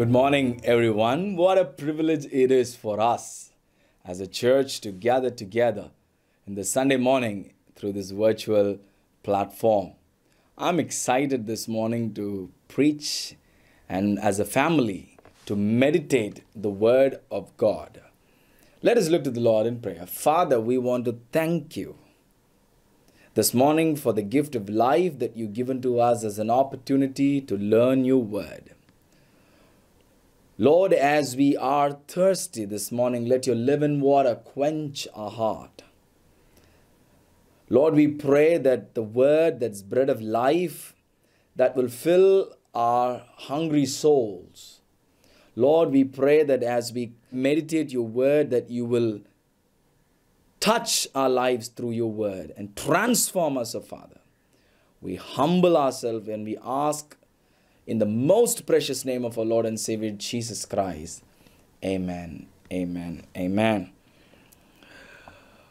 Good morning, everyone. What a privilege it is for us as a church to gather together in the Sunday morning through this virtual platform. I'm excited this morning to preach and as a family to meditate the Word of God. Let us look to the Lord in prayer. Father, we want to thank you this morning for the gift of life that you've given to us as an opportunity to learn your Word. Lord, as we are thirsty this morning, let your living water quench our heart. Lord, we pray that the word that's bread of life that will fill our hungry souls. Lord, we pray that as we meditate your word that you will touch our lives through your word and transform us, O Father. We humble ourselves and we ask in the most precious name of our Lord and Savior Jesus Christ. Amen. Amen. Amen.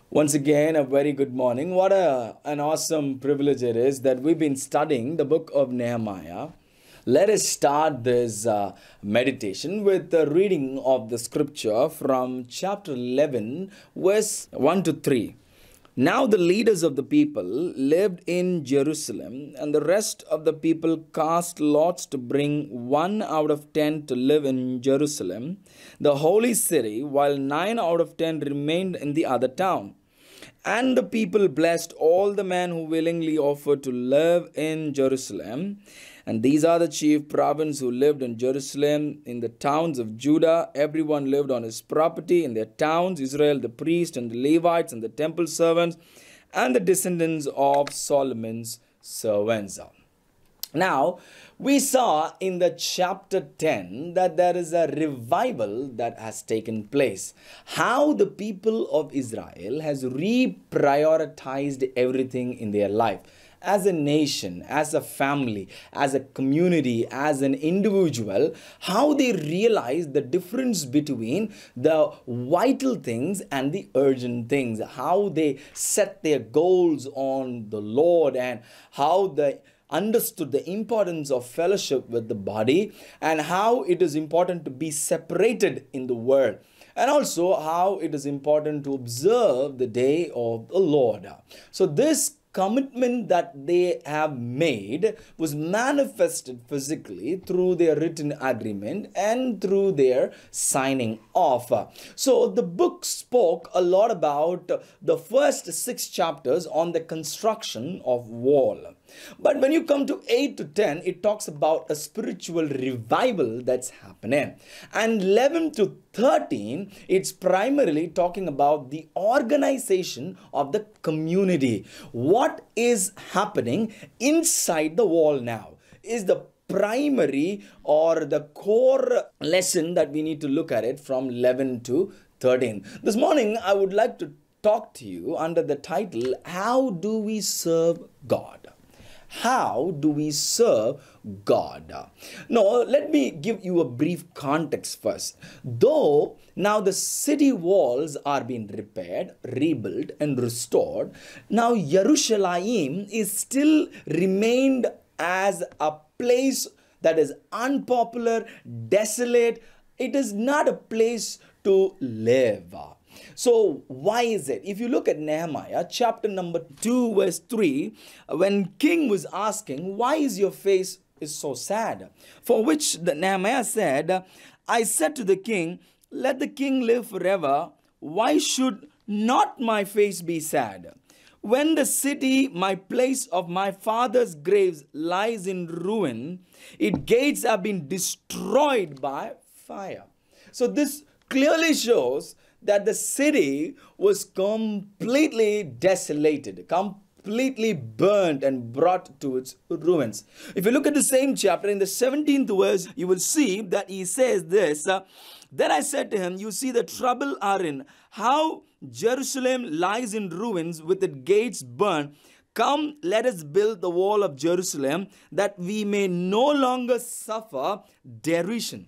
Once again, a very good morning. What a, an awesome privilege it is that we've been studying the book of Nehemiah. Let us start this uh, meditation with the reading of the scripture from chapter 11, verse 1 to 3. Now the leaders of the people lived in Jerusalem, and the rest of the people cast lots to bring one out of ten to live in Jerusalem, the holy city, while nine out of ten remained in the other town. And the people blessed all the men who willingly offered to live in Jerusalem. And these are the chief province who lived in Jerusalem, in the towns of Judah. Everyone lived on his property in their towns Israel, the priest, and the Levites, and the temple servants, and the descendants of Solomon's servants. Now, we saw in the chapter 10 that there is a revival that has taken place. How the people of Israel has reprioritized everything in their life as a nation, as a family, as a community, as an individual, how they realize the difference between the vital things and the urgent things, how they set their goals on the Lord, and how they understood the importance of fellowship with the body and how it is important to be separated in the world and also how it is important to observe the day of the Lord. So, this commitment that they have made was manifested physically through their written agreement and through their signing off. So the book spoke a lot about the first six chapters on the construction of wall. But when you come to 8 to 10, it talks about a spiritual revival that's happening. And 11 to 13, it's primarily talking about the organization of the community. What is happening inside the wall now is the primary or the core lesson that we need to look at it from 11 to 13. This morning, I would like to talk to you under the title How Do We Serve God? How do we serve God? Now, let me give you a brief context first. Though now the city walls are being repaired, rebuilt, and restored, now Jerusalem is still remained as a place that is unpopular, desolate. It is not a place to live. So, why is it? If you look at Nehemiah chapter number 2, verse 3, when king was asking, Why is your face is so sad? For which the Nehemiah said, I said to the king, Let the king live forever. Why should not my face be sad? When the city, my place of my father's graves, lies in ruin, its gates have been destroyed by fire. So, this clearly shows that the city was completely desolated, completely burned and brought to its ruins. If you look at the same chapter, in the 17th verse, you will see that he says this uh, Then I said to him, You see the trouble are in, how Jerusalem lies in ruins with its gates burned. Come, let us build the wall of Jerusalem that we may no longer suffer derision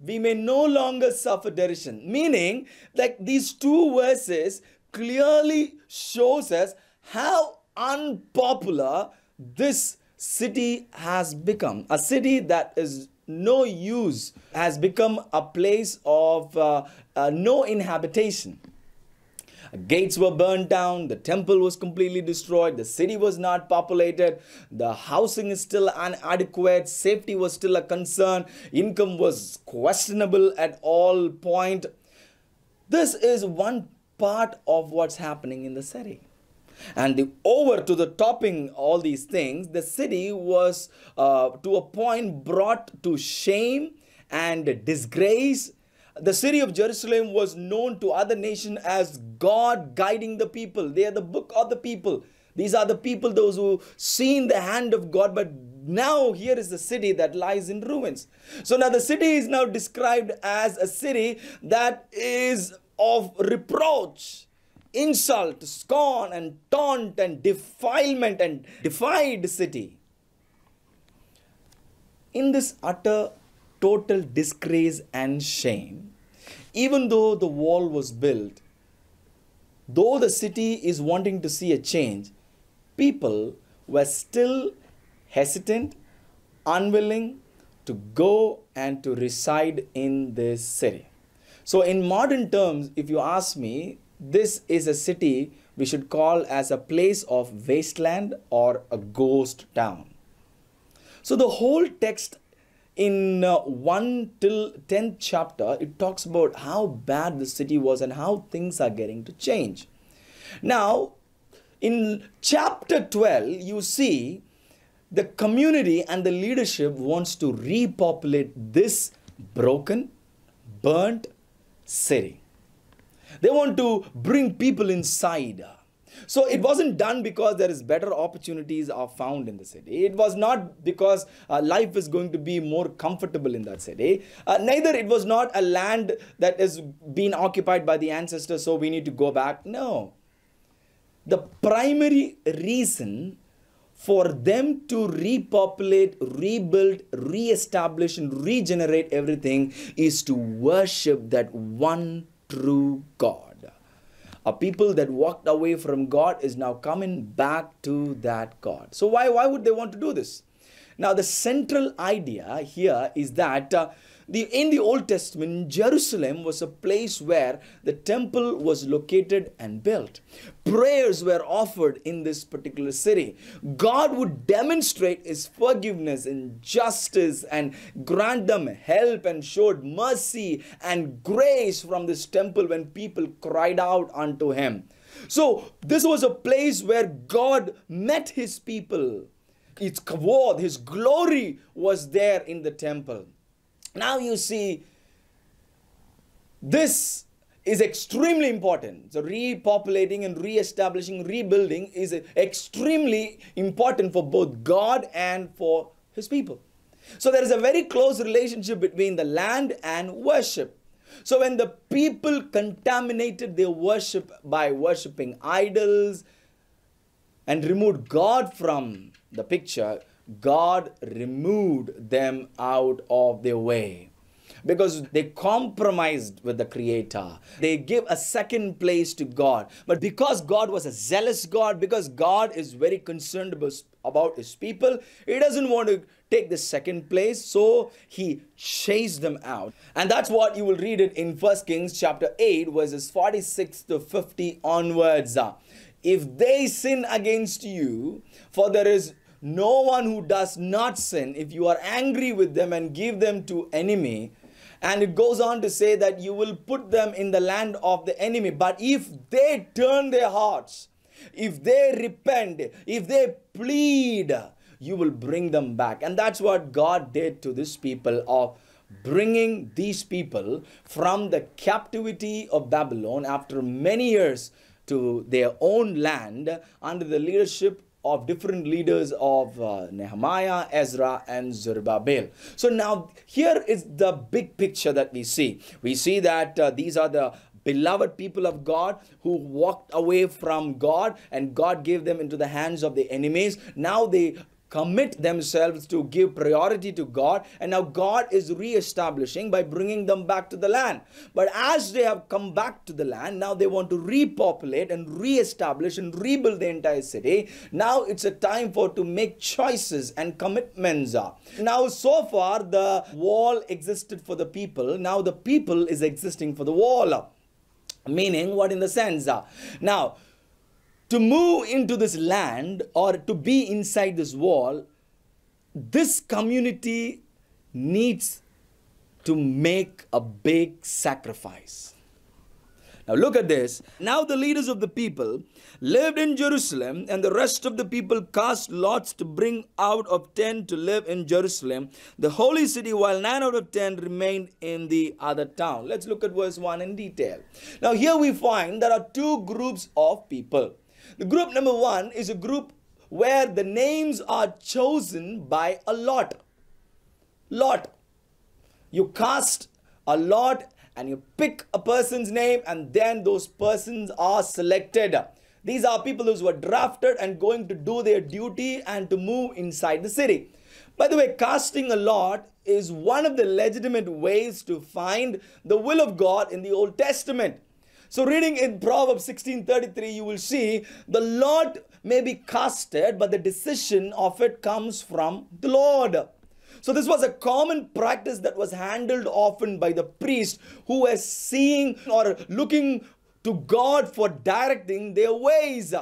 we may no longer suffer derision. Meaning, like these two verses clearly shows us how unpopular this city has become. A city that is no use, has become a place of uh, uh, no inhabitation. Gates were burned down, the temple was completely destroyed, the city was not populated, the housing is still inadequate, safety was still a concern, income was questionable at all point. This is one part of what's happening in the city. And the, over to the topping all these things, the city was uh, to a point brought to shame and disgrace. The city of Jerusalem was known to other nations as God guiding the people. They are the book of the people. These are the people, those who seen the hand of God, but now here is the city that lies in ruins. So now the city is now described as a city that is of reproach, insult, scorn, and taunt, and defilement, and defied city. In this utter, total disgrace and shame, even though the wall was built, though the city is wanting to see a change, people were still hesitant, unwilling to go and to reside in this city. So, in modern terms, if you ask me, this is a city we should call as a place of wasteland or a ghost town. So, the whole text in uh, 1 till 10th chapter, it talks about how bad the city was and how things are getting to change. Now, in chapter 12, you see the community and the leadership wants to repopulate this broken, burnt, city. They want to bring people inside. So it wasn't done because there is better opportunities are found in the city. It was not because uh, life is going to be more comfortable in that city. Uh, neither it was not a land that has been occupied by the ancestors, so we need to go back. No. The primary reason for them to repopulate, rebuild, re-establish and regenerate everything is to worship that one true God. A people that walked away from God is now coming back to that God. So why, why would they want to do this? Now the central idea here is that uh, the, in the Old Testament, Jerusalem was a place where the temple was located and built. Prayers were offered in this particular city. God would demonstrate his forgiveness and justice and grant them help and showed mercy and grace from this temple when people cried out unto him. So, this was a place where God met his people. Its kavod, his glory was there in the temple. Now you see, this is extremely important. So repopulating and re-establishing, rebuilding is extremely important for both God and for his people. So there is a very close relationship between the land and worship. So when the people contaminated their worship by worshipping idols and removed God from the picture, God removed them out of their way. Because they compromised with the creator. They give a second place to god. But because god was a zealous god because god is very concerned about his people he doesn't want to take the second place. So he chased them out. And that's what you will read it in first kings chapter 8 verses 46 to 50 onwards. If they sin against you for there is no one who does not sin, if you are angry with them and give them to enemy, and it goes on to say that you will put them in the land of the enemy. But if they turn their hearts, if they repent, if they plead, you will bring them back. And that's what God did to this people of bringing these people from the captivity of Babylon after many years to their own land under the leadership of different leaders of uh, Nehemiah, Ezra, and Zerubbabel. So now here is the big picture that we see. We see that uh, these are the beloved people of God who walked away from God and God gave them into the hands of the enemies. Now they commit themselves to give priority to God, and now God is re-establishing by bringing them back to the land. But as they have come back to the land, now they want to repopulate and re-establish and rebuild the entire city. Now it's a time for to make choices and commitments. Now, so far the wall existed for the people. Now the people is existing for the wall. Meaning, what in the sense? Now, to move into this land or to be inside this wall, this community needs to make a big sacrifice. Now look at this. Now the leaders of the people lived in Jerusalem, and the rest of the people cast lots to bring out of ten to live in Jerusalem, the holy city, while nine out of ten remained in the other town. Let's look at verse 1 in detail. Now here we find there are two groups of people. Group number one is a group where the names are chosen by a lot. Lot. You cast a lot and you pick a person's name and then those persons are selected. These are people who were drafted and going to do their duty and to move inside the city. By the way, casting a lot is one of the legitimate ways to find the will of God in the Old Testament. So reading in Proverbs 16:33 you will see the lot may be casted but the decision of it comes from the Lord. So this was a common practice that was handled often by the priest who was seeing or looking to God for directing their ways.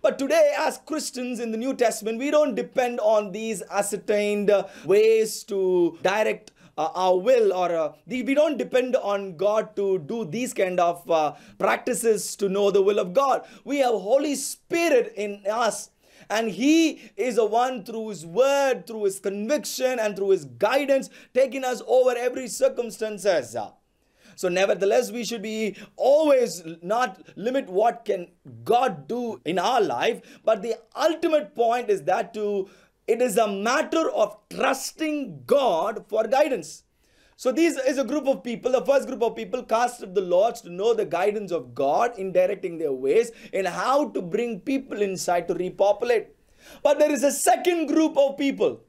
But today, as Christians in the New Testament, we don't depend on these ascertained ways to direct uh, our will or uh, we don't depend on god to do these kind of uh, practices to know the will of god. We have holy spirit in us and he is the one through his word through his conviction and through his guidance taking us over every circumstances. So nevertheless we should be always not limit what can god do in our life but the ultimate point is that to it is a matter of trusting God for guidance. So these is a group of people, the first group of people casted the lots to know the guidance of God in directing their ways and how to bring people inside to repopulate. But there is a second group of people.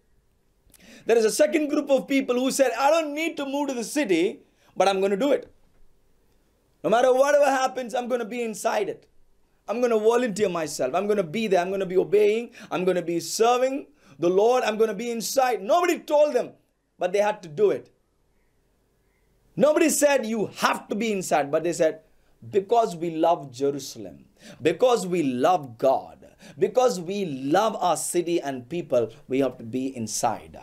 There is a second group of people who said, I don't need to move to the city, but I'm going to do it. No matter whatever happens, I'm going to be inside it. I'm going to volunteer myself. I'm going to be there. I'm going to be obeying. I'm going to be serving the Lord, I'm going to be inside. Nobody told them, but they had to do it. Nobody said you have to be inside, but they said, because we love Jerusalem, because we love God, because we love our city and people, we have to be inside.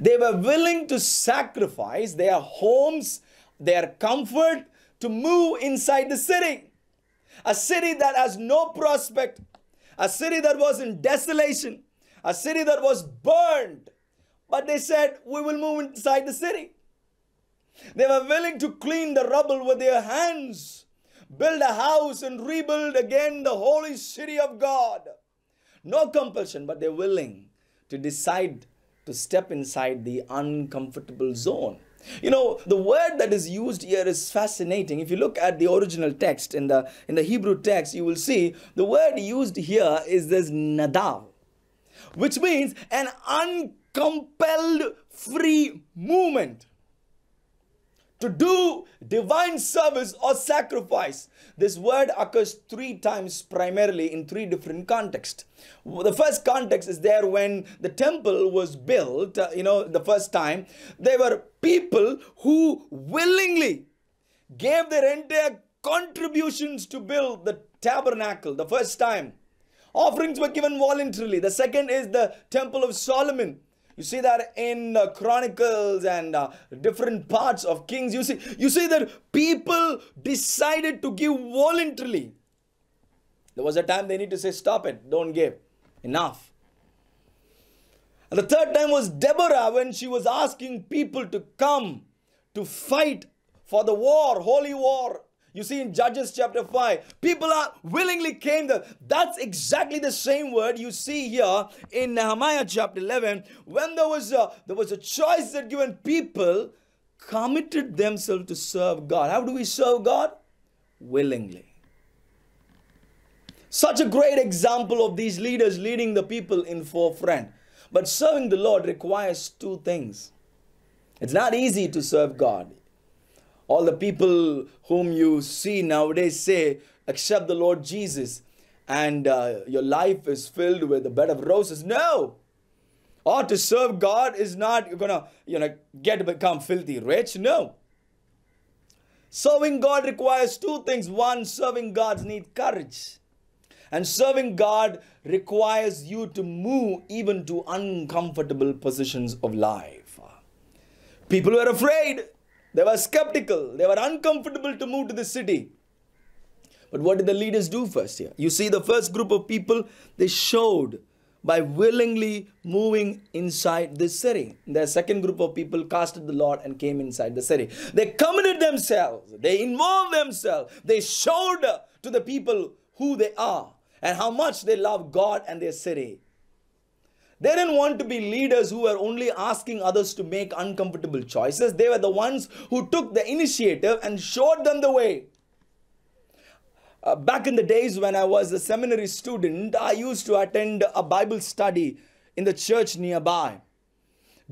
They were willing to sacrifice their homes, their comfort to move inside the city. A city that has no prospect, a city that was in desolation, a city that was burned. But they said, We will move inside the city. They were willing to clean the rubble with their hands, build a house, and rebuild again the holy city of God. No compulsion, but they're willing to decide to step inside the uncomfortable zone. You know, the word that is used here is fascinating. If you look at the original text in the in the Hebrew text, you will see the word used here is this nadav which means an uncompelled free movement to do divine service or sacrifice. This word occurs three times primarily in three different contexts. The first context is there when the temple was built, uh, you know, the first time. There were people who willingly gave their entire contributions to build the tabernacle the first time. Offerings were given voluntarily. The second is the Temple of Solomon. You see that in uh, Chronicles and uh, different parts of Kings. You see, you see that people decided to give voluntarily. There was a time they need to say, "Stop it! Don't give. Enough." And the third time was Deborah when she was asking people to come to fight for the war, holy war you see in Judges chapter 5, people are willingly came there. That's exactly the same word you see here in Nehemiah chapter 11. When there was a, there was a choice that given people committed themselves to serve God. How do we serve God? Willingly. Such a great example of these leaders leading the people in forefront. But serving the Lord requires two things. It's not easy to serve God. All the people whom you see nowadays say, accept the Lord Jesus, and uh, your life is filled with a bed of roses. No! Or to serve God is not you're gonna you know get to become filthy rich. No. Serving God requires two things. One, serving God needs courage. And serving God requires you to move even to uncomfortable positions of life. People were afraid. They were skeptical. They were uncomfortable to move to the city. But what did the leaders do first here? You see, the first group of people, they showed by willingly moving inside the city. The second group of people casted the Lord and came inside the city. They committed themselves, they involved themselves, they showed to the people who they are and how much they love God and their city. They didn't want to be leaders who were only asking others to make uncomfortable choices. They were the ones who took the initiative and showed them the way. Uh, back in the days when I was a seminary student, I used to attend a Bible study in the church nearby.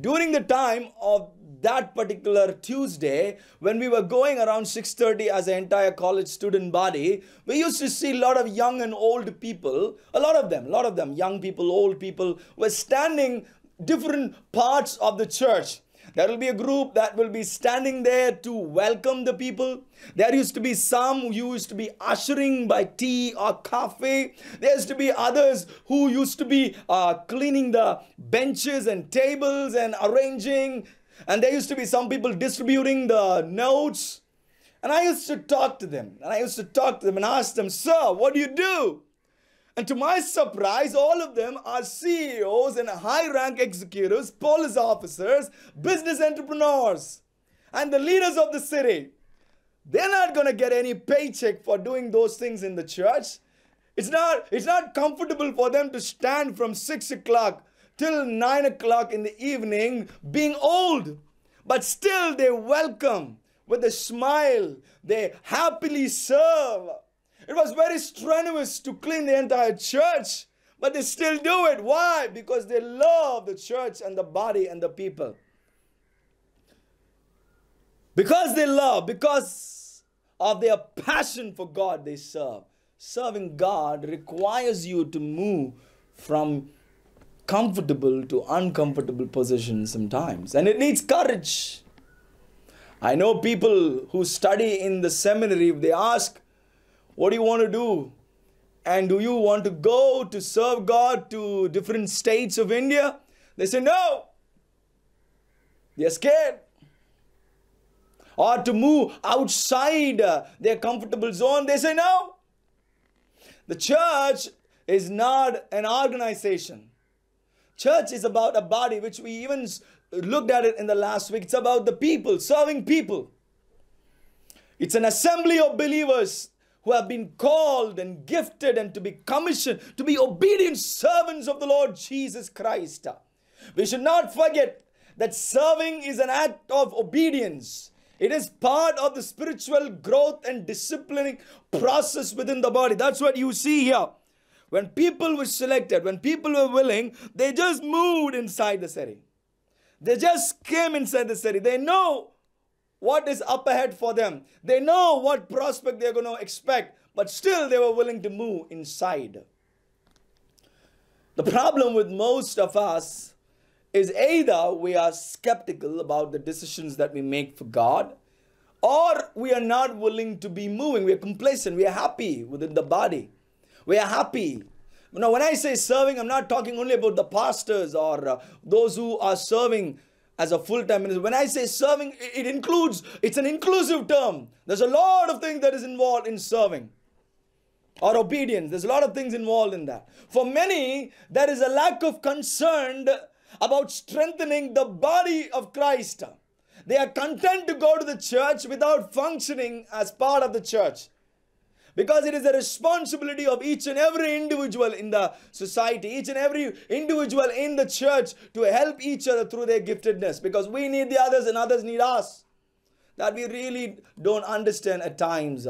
During the time of that particular Tuesday, when we were going around 6:30 as an entire college student body, we used to see a lot of young and old people, a lot of them, a lot of them, young people, old people, were standing different parts of the church there will be a group that will be standing there to welcome the people. There used to be some who used to be ushering by tea or coffee. There used to be others who used to be uh, cleaning the benches and tables and arranging. And there used to be some people distributing the notes. And I used to talk to them. And I used to talk to them and ask them, Sir, what do you do? And to my surprise, all of them are CEOs and high rank executives, police officers, business entrepreneurs, and the leaders of the city. They're not going to get any paycheck for doing those things in the church. It's not, it's not comfortable for them to stand from 6 o'clock till 9 o'clock in the evening being old. But still, they welcome with a smile. They happily serve it was very strenuous to clean the entire church, but they still do it. Why? Because they love the church and the body and the people. Because they love, because of their passion for God, they serve. Serving God requires you to move from comfortable to uncomfortable positions sometimes, and it needs courage. I know people who study in the seminary, if they ask, what do you want to do? And do you want to go to serve God to different states of India? They say no. They're scared. Or to move outside uh, their comfortable zone, they say no. The church is not an organization. Church is about a body, which we even looked at it in the last week. It's about the people, serving people. It's an assembly of believers who have been called and gifted and to be commissioned to be obedient servants of the Lord Jesus Christ. We should not forget that serving is an act of obedience. It is part of the spiritual growth and disciplining process within the body. That's what you see here. When people were selected, when people were willing, they just moved inside the city. They just came inside the city. They know what is up ahead for them. They know what prospect they're going to expect, but still they were willing to move inside. The problem with most of us is either we are skeptical about the decisions that we make for God, or we are not willing to be moving. We are complacent. We are happy within the body. We are happy. Now, when I say serving, I'm not talking only about the pastors or uh, those who are serving as a full-time minister. When I say serving, it includes, it's an inclusive term. There's a lot of things that is involved in serving or obedience. There's a lot of things involved in that. For many, there is a lack of concern about strengthening the body of Christ. They are content to go to the church without functioning as part of the church because it is the responsibility of each and every individual in the society, each and every individual in the church to help each other through their giftedness because we need the others and others need us. That we really don't understand at times.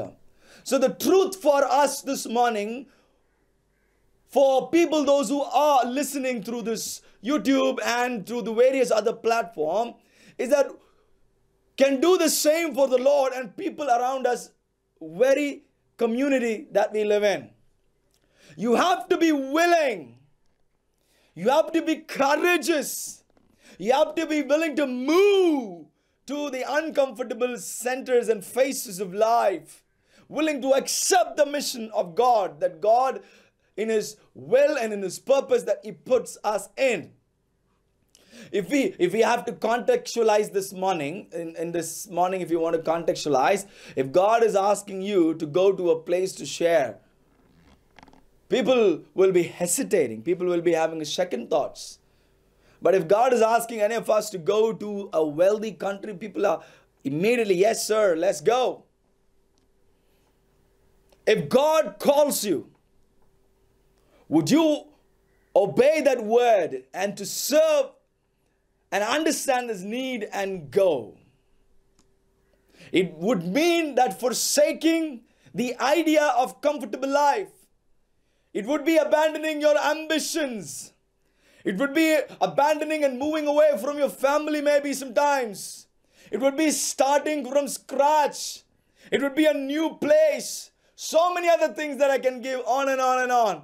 So, the truth for us this morning for people, those who are listening through this YouTube and through the various other platform, is that can do the same for the Lord and people around us, very community that we live in. You have to be willing. You have to be courageous. You have to be willing to move to the uncomfortable centers and faces of life. Willing to accept the mission of God that God, in His will and in His purpose, that He puts us in if we if we have to contextualize this morning in, in this morning if you want to contextualize if god is asking you to go to a place to share people will be hesitating. People will be having second thoughts. But if god is asking any of us to go to a wealthy country people are immediately yes sir let's go. If god calls you would you obey that word and to serve and understand this need and go. It would mean that forsaking the idea of comfortable life. It would be abandoning your ambitions. It would be abandoning and moving away from your family, maybe sometimes. It would be starting from scratch. It would be a new place. So many other things that I can give on and on and on.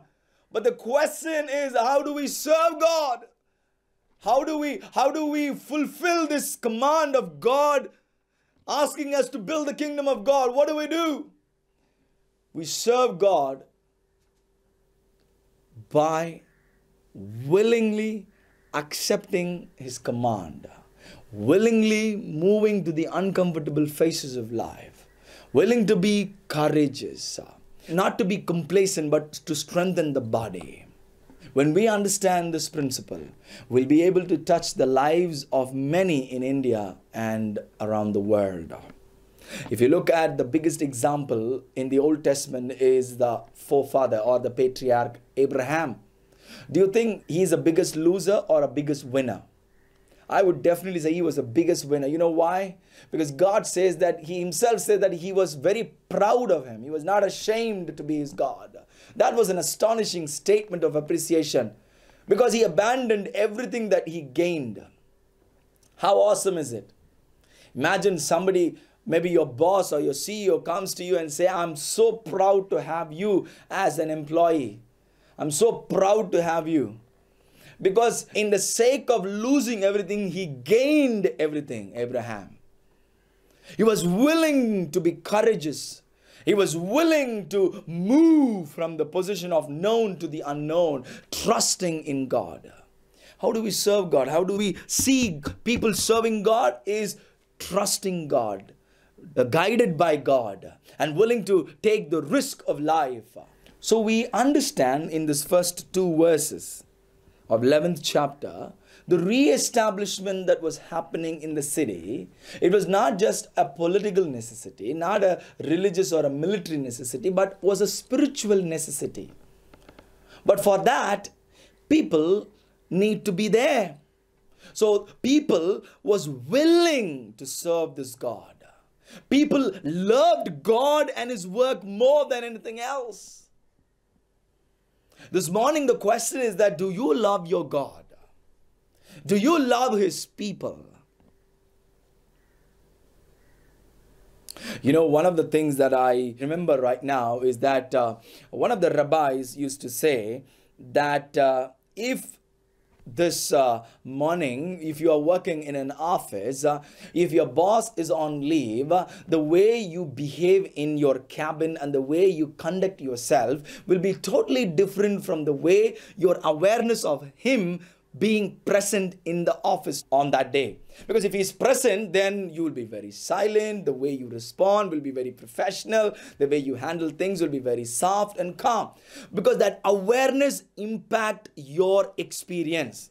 But the question is how do we serve God? How do we how do we fulfill this command of God asking us to build the kingdom of God? What do we do? We serve God by willingly accepting his command, willingly moving to the uncomfortable faces of life, willing to be courageous, not to be complacent, but to strengthen the body. When we understand this principle, we'll be able to touch the lives of many in India and around the world. If you look at the biggest example in the Old Testament is the forefather or the patriarch Abraham. Do you think he's a biggest loser or a biggest winner? I would definitely say he was the biggest winner. You know why? Because God says that he himself said that he was very proud of him. He was not ashamed to be his God. That was an astonishing statement of appreciation because he abandoned everything that he gained. How awesome is it? Imagine somebody, maybe your boss or your CEO comes to you and say, "I'm so proud to have you as an employee. I'm so proud to have you." Because in the sake of losing everything, he gained everything, Abraham. He was willing to be courageous he was willing to move from the position of known to the unknown, trusting in God. How do we serve God? How do we see people serving God? Is trusting God, uh, guided by God, and willing to take the risk of life. So we understand in this first two verses of 11th chapter the re-establishment that was happening in the city, it was not just a political necessity, not a religious or a military necessity, but was a spiritual necessity. But for that, people need to be there. So people was willing to serve this God. People loved God and his work more than anything else. This morning the question is that do you love your God? Do you love his people? You know, one of the things that I remember right now is that uh, one of the rabbis used to say that uh, if this uh, morning, if you are working in an office, uh, if your boss is on leave, uh, the way you behave in your cabin and the way you conduct yourself will be totally different from the way your awareness of him being present in the office on that day. Because if he's present, then you will be very silent. The way you respond will be very professional. The way you handle things will be very soft and calm. Because that awareness impact your experience.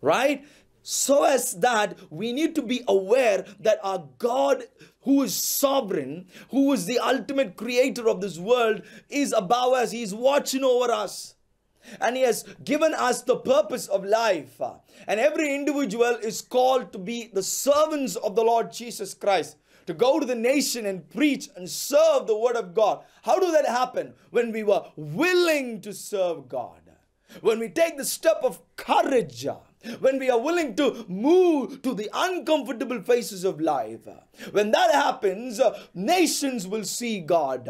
Right? So as that we need to be aware that our God who is sovereign, who is the ultimate creator of this world, is above us. He is watching over us and he has given us the purpose of life and every individual is called to be the servants of the lord jesus christ to go to the nation and preach and serve the word of God. How do that happen? When we were willing to serve God. When we take the step of courage, when we are willing to move to the uncomfortable faces of life, when that happens, nations will see God.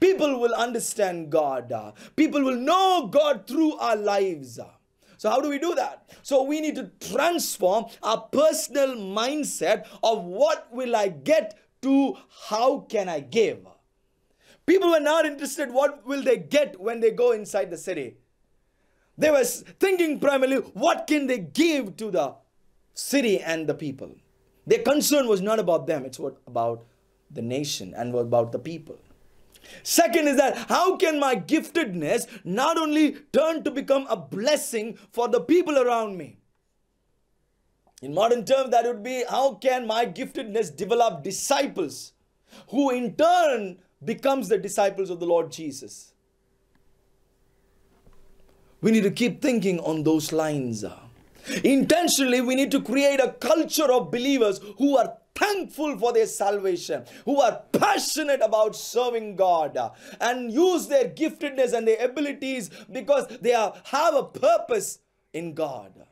People will understand God. People will know God through our lives. So, how do we do that? So, we need to transform our personal mindset of what will I get to how can I give. People were not interested what will they get when they go inside the city. They were thinking primarily what can they give to the city and the people. Their concern was not about them, it's what about the nation and about the people. Second is that how can my giftedness not only turn to become a blessing for the people around me? In modern terms, that would be how can my giftedness develop disciples who in turn becomes the disciples of the Lord Jesus? We need to keep thinking on those lines. Ah. Intentionally, we need to create a culture of believers who are thankful for their salvation, who are passionate about serving God ah, and use their giftedness and their abilities because they have a purpose in God.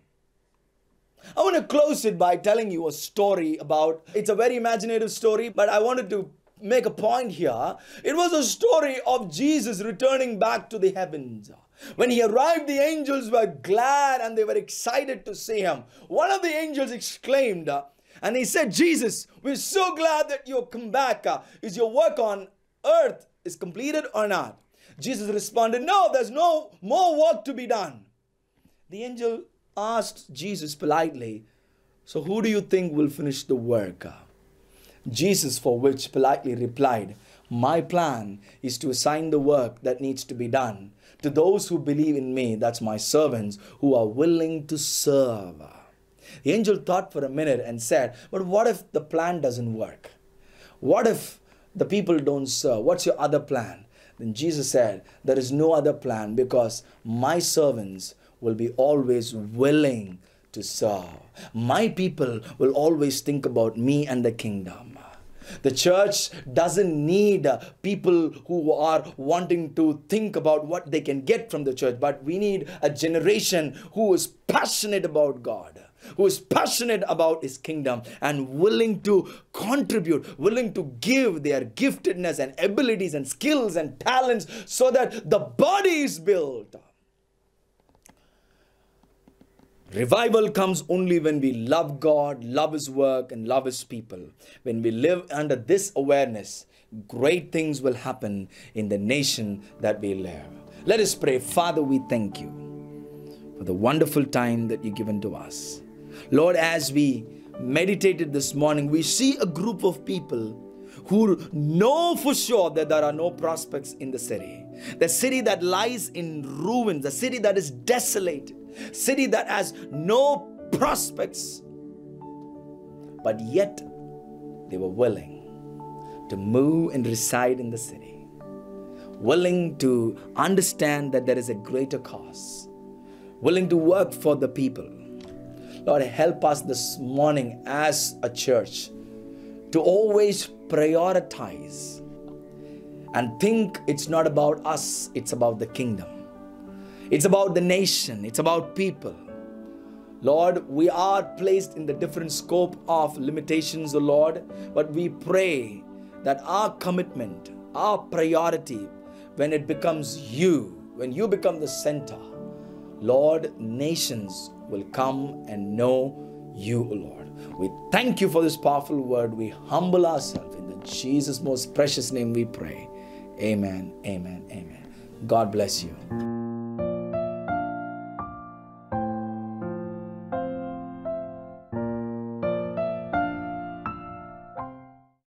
I want to close it by telling you a story about it's a very imaginative story, but I wanted to make a point here. It was a story of Jesus returning back to the heavens. When he arrived, the angels were glad and they were excited to see him. One of the angels exclaimed, and he said, Jesus, we're so glad that you've come back. Is your work on earth is completed or not? Jesus responded, No, there's no more work to be done. The angel asked Jesus politely, So who do you think will finish the work? Jesus, for which politely replied, My plan is to assign the work that needs to be done to those who believe in me, that's my servants, who are willing to serve. The angel thought for a minute and said, But what if the plan doesn't work? What if the people don't serve? What's your other plan? Then Jesus said, There is no other plan because my servants will be always willing to serve. My people will always think about me and the kingdom. The church doesn't need uh, people who are wanting to think about what they can get from the church, but we need a generation who is passionate about God who is passionate about his kingdom and willing to contribute, willing to give their giftedness and abilities and skills and talents so that the body is built. Revival comes only when we love God, love His work, and love His people. When we live under this awareness, great things will happen in the nation that we live. Let us pray. Father, we thank you for the wonderful time that you've given to us. Lord, as we meditated this morning, we see a group of people who know for sure that there are no prospects in the city. The city that lies in ruins, the city that is desolated, city that has no prospects. But yet they were willing to move and reside in the city, willing to understand that there is a greater cause, willing to work for the people Lord, help us this morning as a church to always prioritize and think it's not about us, it's about the kingdom. It's about the nation, it's about people. Lord, we are placed in the different scope of limitations, O Lord, but we pray that our commitment, our priority, when it becomes you, when you become the center, Lord, nations will come and know you, O Lord. We thank you for this powerful word. We humble ourselves in the Jesus' most precious name we pray. Amen, amen, amen. God bless you.